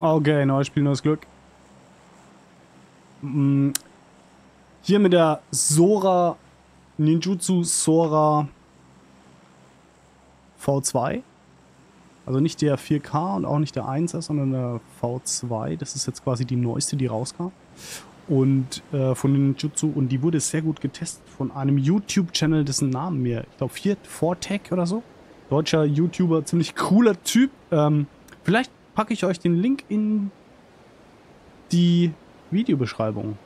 Okay, neues Spiel, neues Glück. Mm, Hier mit der Sora Ninjutsu Sora V2. Also nicht der 4K und auch nicht der 1er, sondern der V2. Das ist jetzt quasi die neueste, die rauskam. Und äh, von Ninjutsu. Und die wurde sehr gut getestet von einem YouTube-Channel, dessen Namen mir, ich glaube, Fortech oder so. Deutscher YouTuber, ziemlich cooler Typ. Ähm, vielleicht packe ich euch den Link in die Videobeschreibung.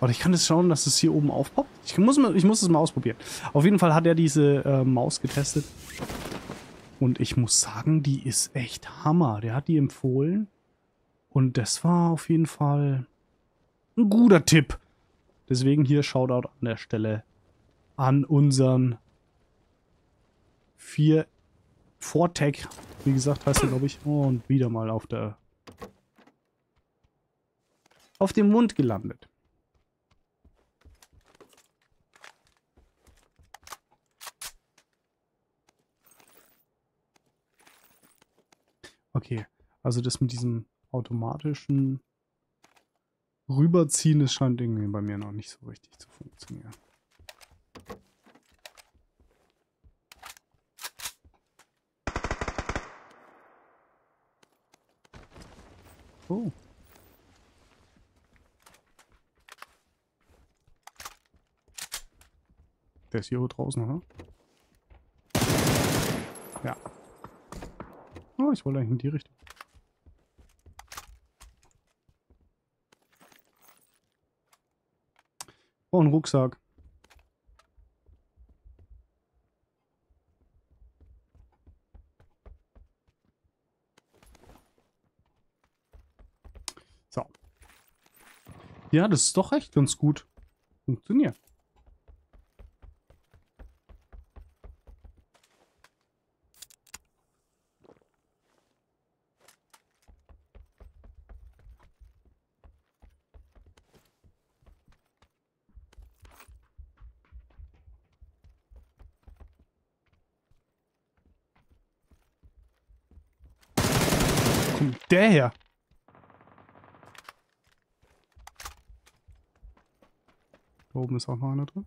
Oder ich kann es schauen, dass es hier oben aufpoppt. Ich muss, ich muss es mal ausprobieren. Auf jeden Fall hat er diese äh, Maus getestet. Und ich muss sagen, die ist echt Hammer. Der hat die empfohlen. Und das war auf jeden Fall ein guter Tipp. Deswegen hier Shoutout an der Stelle an unseren 4 Vortech. Wie gesagt, heißt er, glaube ich. Und wieder mal auf der auf dem Mund gelandet. Okay, also das mit diesem automatischen Rüberziehen, das scheint irgendwie bei mir noch nicht so richtig zu funktionieren. Oh. Der ist hier draußen, oder? Ja. Oh, ich wollte eigentlich in die Richtung. Oh, ein Rucksack. So. Ja, das ist doch echt ganz gut. Funktioniert. der her? Oben ist auch noch einer drin.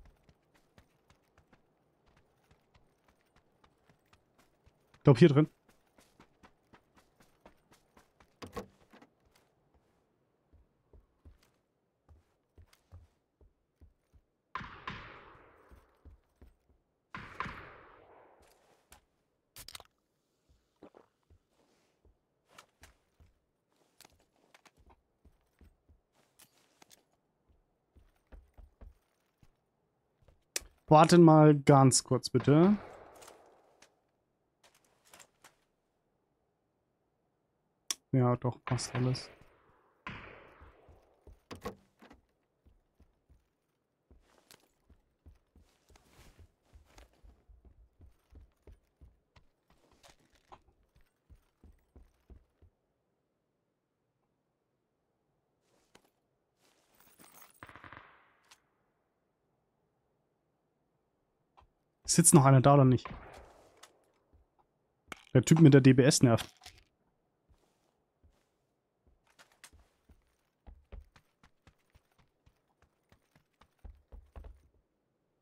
Ich glaube hier drin. Warten mal ganz kurz, bitte. Ja, doch, passt alles. Sitzt noch einer da oder nicht? Der Typ mit der DBS nervt.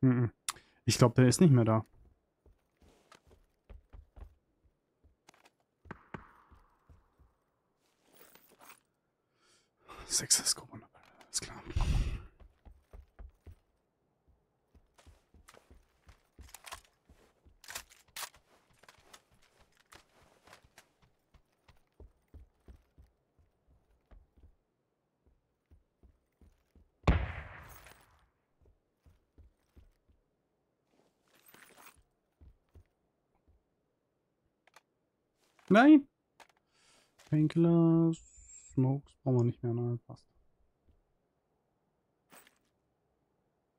Mhm. Ich glaube, der ist nicht mehr da. Sechstes Gruppe, alles klar. Nein. Painkiller, Smokes brauchen wir nicht mehr, nein, passt.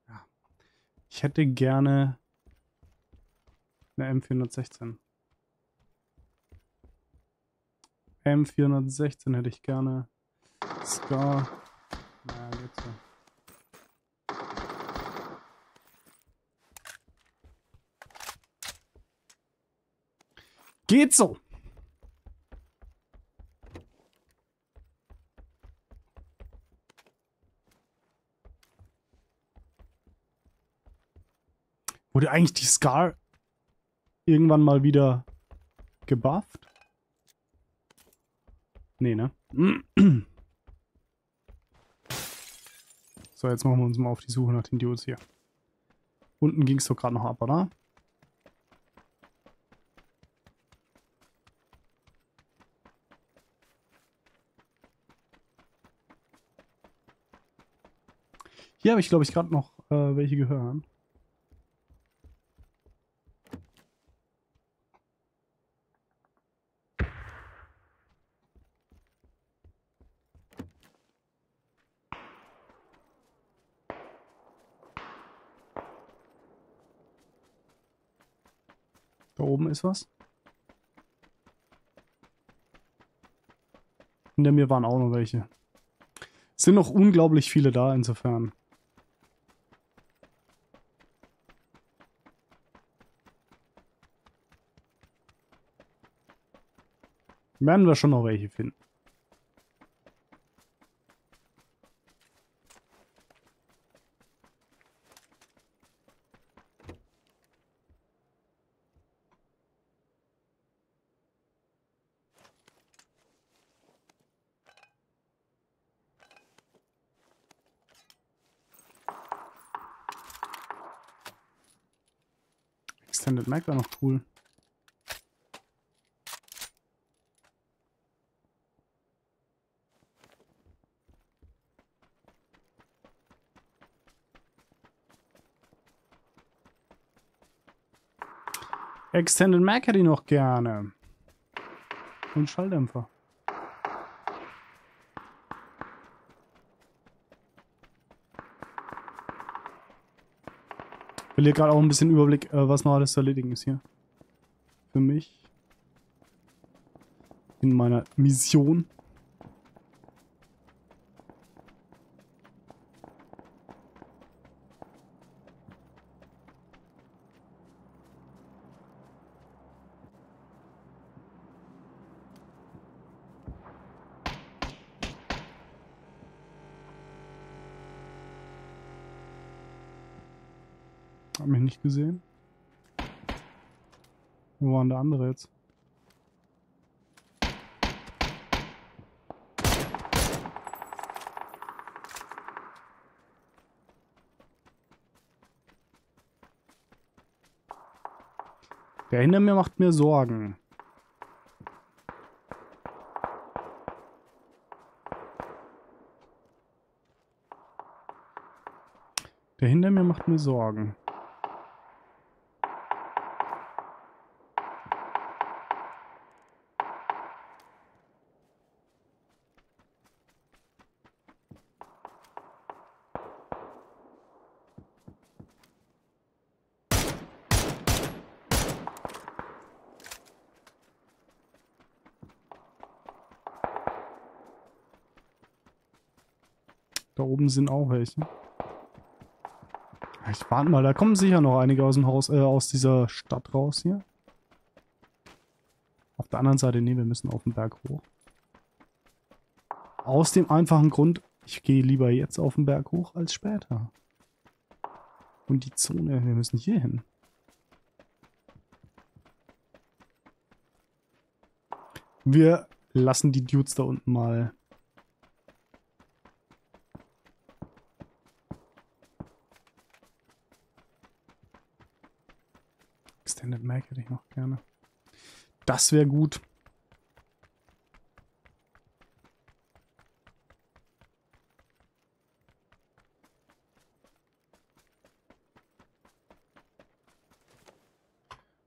Ja. Ich hätte gerne eine M416. M416 hätte ich gerne. Scar. Naja, jetzt so. Geht so. Wurde eigentlich die Scar irgendwann mal wieder gebufft? Nee, ne? So, jetzt machen wir uns mal auf die Suche nach den Dudes hier. Unten ging es doch gerade noch ab, oder? Hier habe ich, glaube ich, gerade noch äh, welche gehört. Was. Hinter mir waren auch noch welche. Es sind noch unglaublich viele da, insofern. Werden wir schon noch welche finden. Extended Mag wäre noch cool. Extended Mag hätte ich noch gerne. Und Schalldämpfer. Hier gerade auch ein bisschen Überblick, äh, was noch alles zu erledigen ist hier. Für mich. In meiner Mission. Hab mich nicht gesehen. Wo waren der andere jetzt? Der hinter mir macht mir Sorgen. Der hinter mir macht mir Sorgen. Da oben sind auch welche. Ich warte mal, da kommen sicher noch einige aus dem Haus, äh, aus dieser Stadt raus hier. Auf der anderen Seite, nee, wir müssen auf den Berg hoch. Aus dem einfachen Grund, ich gehe lieber jetzt auf den Berg hoch als später. Und die Zone, wir müssen hier hin. Wir lassen die Dudes da unten mal Extended Mag hätte ich noch gerne. Das wäre gut.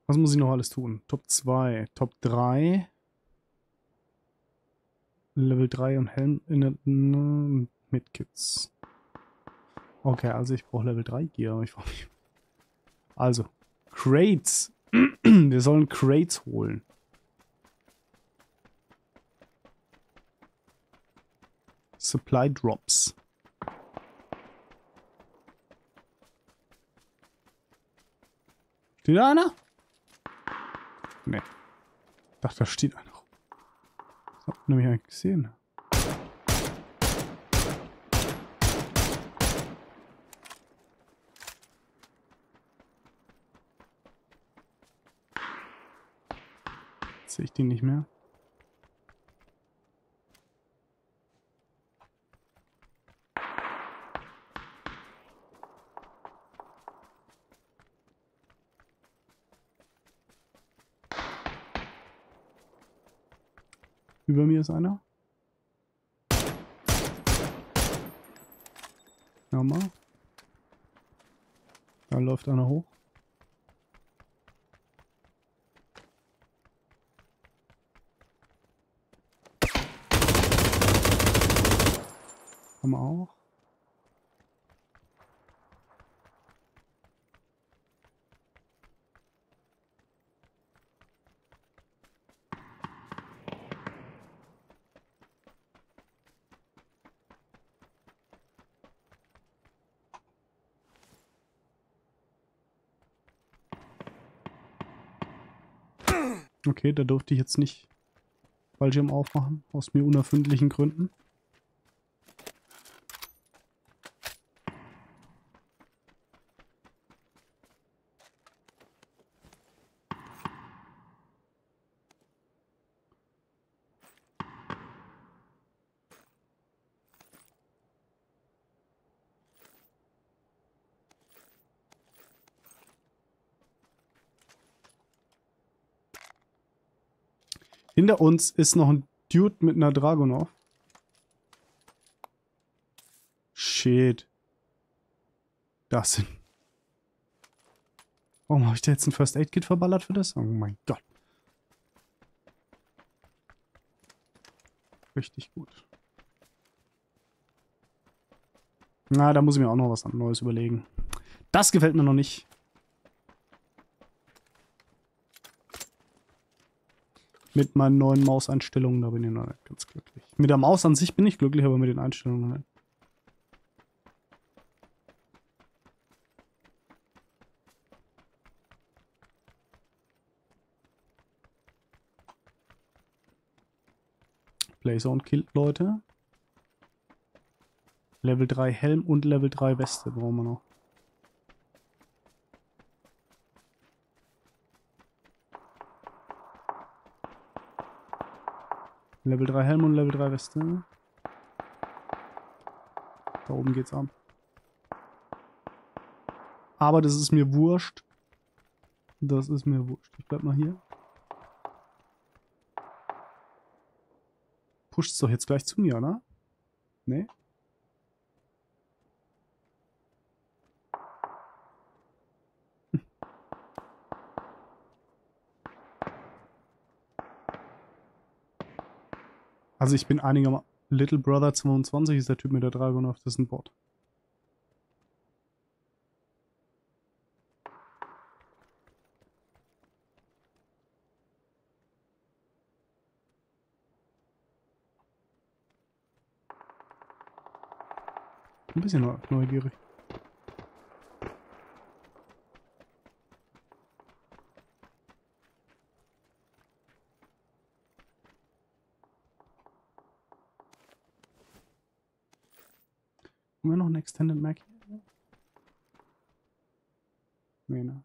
Was muss ich noch alles tun? Top 2, Top 3. Level 3 und Helm in mit Kits. Okay, also ich brauche Level 3 Gear. Ich brauche Also, Crates. Wir sollen Crates holen. Supply Drops. Steht da einer? Nee. Ich dachte, da steht einer. Hab ich nämlich eigentlich gesehen. Die nicht mehr. Über mir ist einer. Ja mal. Da läuft einer hoch. Haben wir auch. Okay, da durfte ich jetzt nicht Fallschirm aufmachen, aus mir unerfindlichen Gründen. Hinter uns ist noch ein Dude mit einer Dragonov. Shit. Das sind... Warum habe ich da jetzt ein First Aid Kit verballert für das? Oh mein Gott. Richtig gut. Na, da muss ich mir auch noch was Neues überlegen. Das gefällt mir noch nicht. Mit meinen neuen Mauseinstellungen, da bin ich noch nicht ganz glücklich. Mit der Maus an sich bin ich glücklich, aber mit den Einstellungen nicht. Playzone killt Leute. Level 3 Helm und Level 3 Weste brauchen wir noch. Level 3 Helm und Level 3 Weste. Da oben geht's ab. Aber das ist mir wurscht. Das ist mir wurscht. Ich bleib mal hier. Pusht's doch jetzt gleich zu mir, oder? Nee? Also ich bin einigermaßen... Little Brother 22 ist der Typ mit der das ist ein Bot. Ein bisschen neugierig. Extended Mac hier? Nee, ne?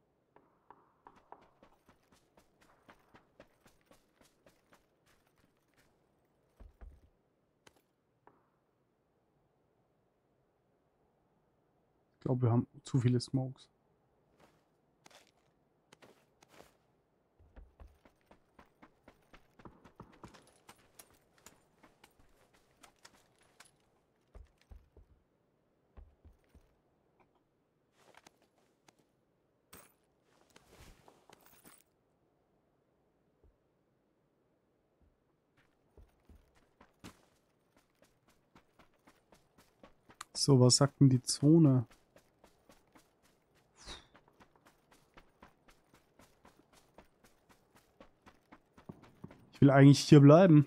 Ich glaube, wir haben zu viele Smokes. So, was sagt denn die Zone? Ich will eigentlich hier bleiben.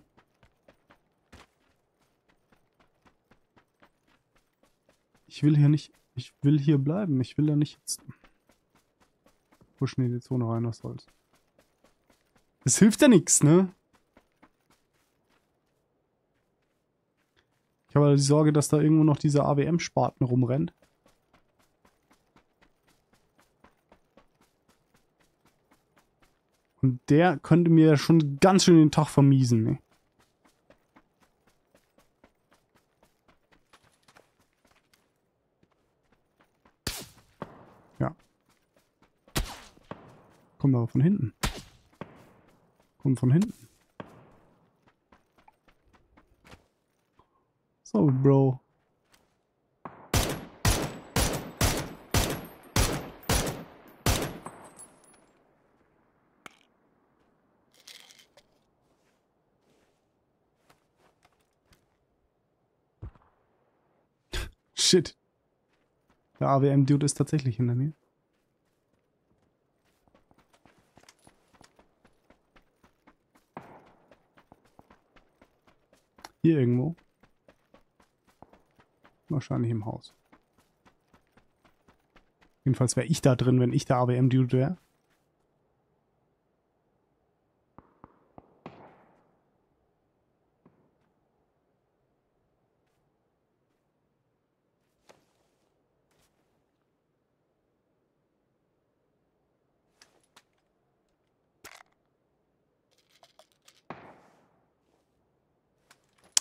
Ich will hier nicht... Ich will hier bleiben. Ich will da nicht jetzt... Pushen in die Zone rein, was soll's. Es hilft ja nichts, ne? Ich habe die Sorge, dass da irgendwo noch dieser AWM-Spaten rumrennt. Und der könnte mir schon ganz schön den Tag vermiesen, ne? Ja. Kommt aber von hinten. Kommt von hinten. So, Bro. Shit. Der AWM-Dude ist tatsächlich hinter mir. Hier irgendwo. Wahrscheinlich im Haus. Jedenfalls wäre ich da drin, wenn ich der AWM-Dude wäre.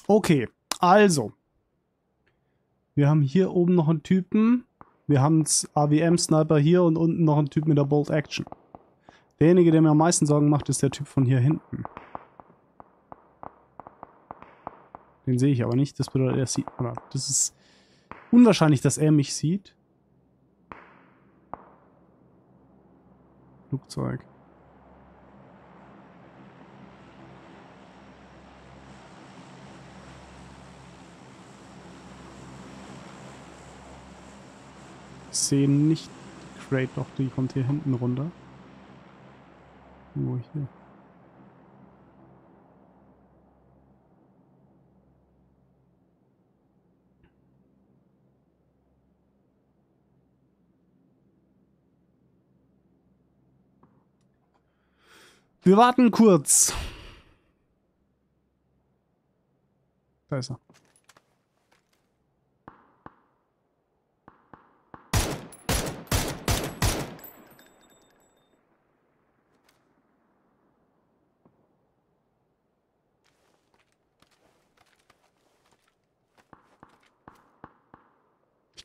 Okay, also. Wir haben hier oben noch einen Typen. Wir haben AWM-Sniper hier und unten noch einen Typ mit der Bolt Action. Derjenige, der mir am meisten Sorgen macht, ist der Typ von hier hinten. Den sehe ich aber nicht. Das bedeutet, er sieht. Das ist unwahrscheinlich, dass er mich sieht. Flugzeug. Sehe nicht die Crate, doch die kommt hier hinten runter. Wo hier? Wir warten kurz. Da ist er.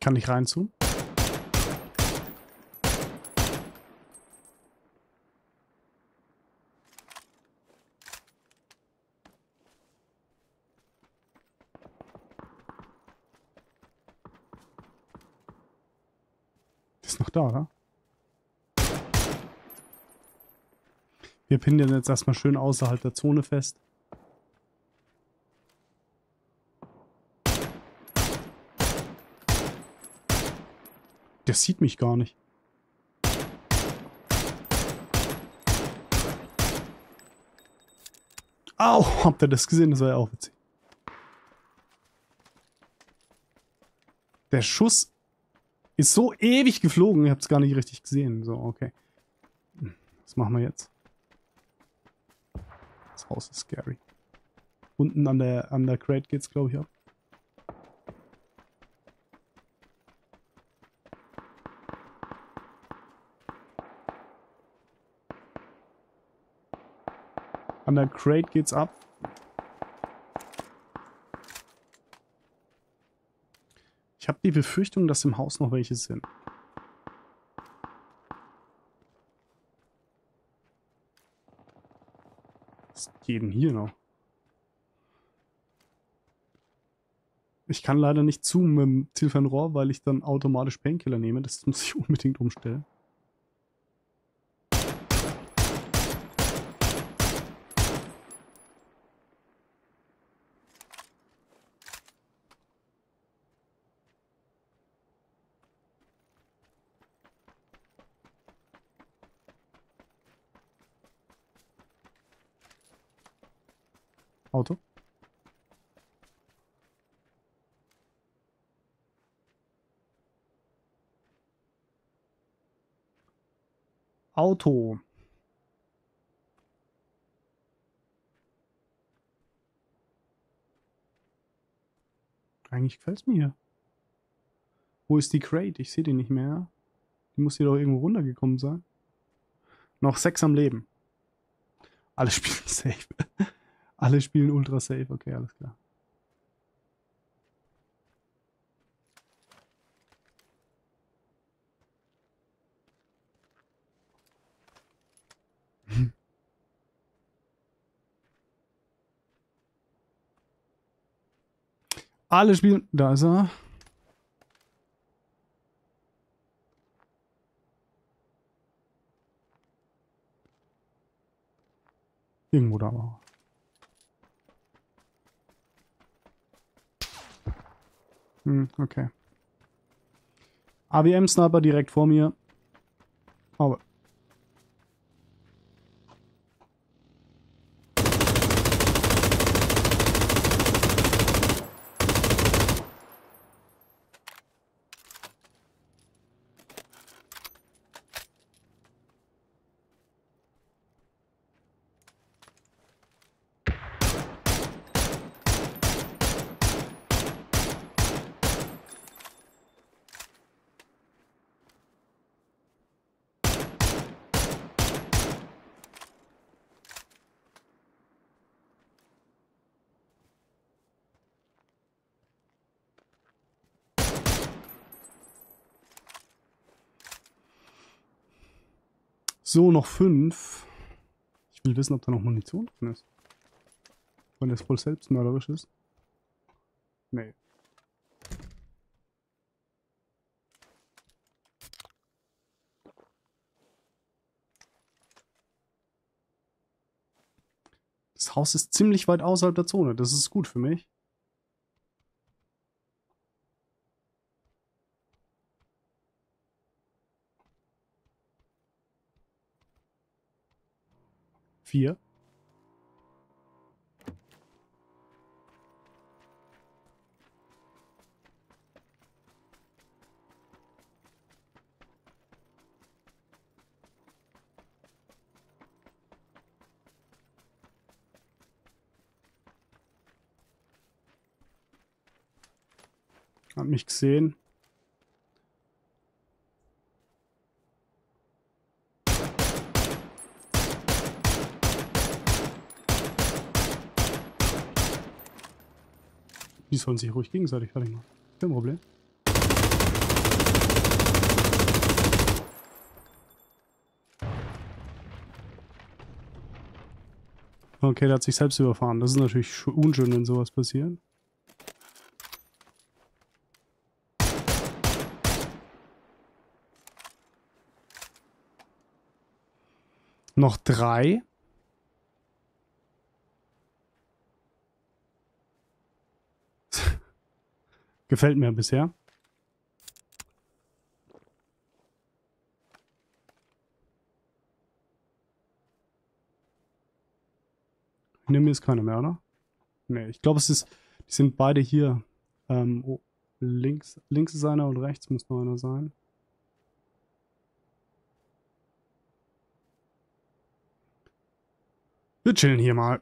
Kann nicht reinzoomen. Ist noch da, oder? Wir pinnen jetzt erstmal schön außerhalb der Zone fest. Sieht mich gar nicht. Au, habt ihr das gesehen? Das war ja auch witzig. Der Schuss ist so ewig geflogen, ihr habt es gar nicht richtig gesehen. So, okay. Was machen wir jetzt? Das Haus ist scary. Unten an der, an der Crate geht's, glaube ich, ab. An der Crate geht's ab. Ich habe die Befürchtung, dass im Haus noch welche sind. Was geht denn hier noch? Ich kann leider nicht zoomen mit dem Zielfernrohr, weil ich dann automatisch Painkiller nehme. Das muss ich unbedingt umstellen. Auto. Auto. Eigentlich gefällt es mir. Wo ist die Crate? Ich sehe die nicht mehr. Die muss hier doch irgendwo runtergekommen sein. Noch sechs am Leben. Alle spielen safe. Alle spielen ultra safe. Okay, alles klar. Alle spielen. Da ist er. Irgendwo da war. Hm, okay. AWM-Sniper direkt vor mir. Aber So, noch fünf. Ich will wissen, ob da noch Munition drin ist. Wenn das voll selbstmörderisch ist. Nee. Das Haus ist ziemlich weit außerhalb der Zone. Das ist gut für mich. Vier. Hat mich gesehen. Die sollen sich ruhig gegenseitig fertig machen. Kein Problem. Okay, der hat sich selbst überfahren. Das ist natürlich unschön, wenn sowas passiert. Noch drei. Gefällt mir bisher. Hinter mir ist keiner mehr, oder? Ne, ich glaube, es ist. Die sind beide hier. Ähm, oh, links, links ist einer und rechts muss noch einer sein. Wir chillen hier mal.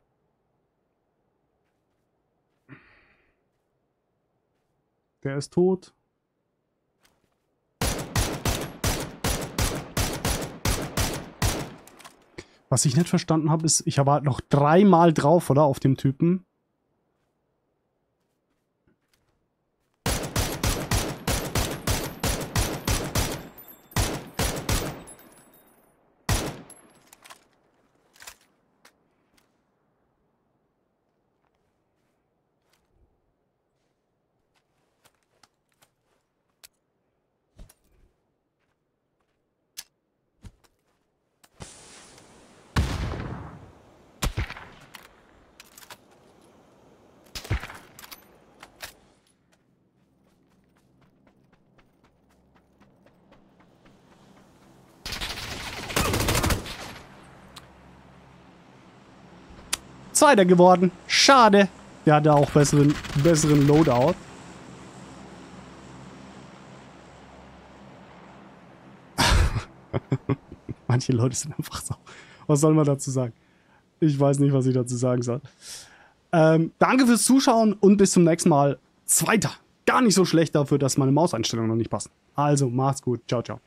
Der ist tot. Was ich nicht verstanden habe, ist, ich habe halt noch dreimal drauf, oder? Auf dem Typen. Zweiter geworden. Schade. Der hatte auch besseren, besseren Loadout. Manche Leute sind einfach so. Was soll man dazu sagen? Ich weiß nicht, was ich dazu sagen soll. Ähm, danke fürs Zuschauen und bis zum nächsten Mal. Zweiter. Gar nicht so schlecht dafür, dass meine Mauseinstellungen noch nicht passen. Also, macht's gut. Ciao, ciao.